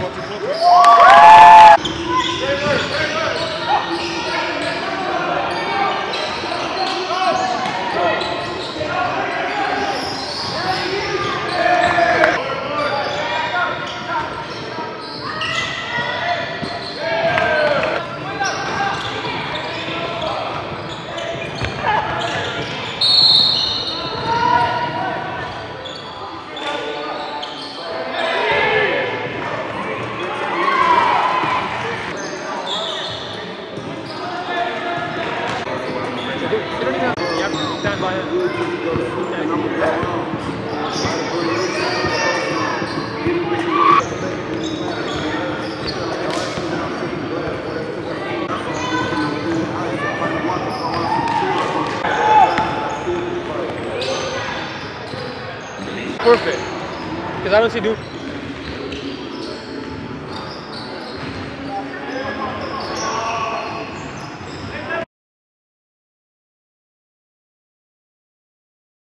Woo! Stand by Perfect. Because I don't see Duke.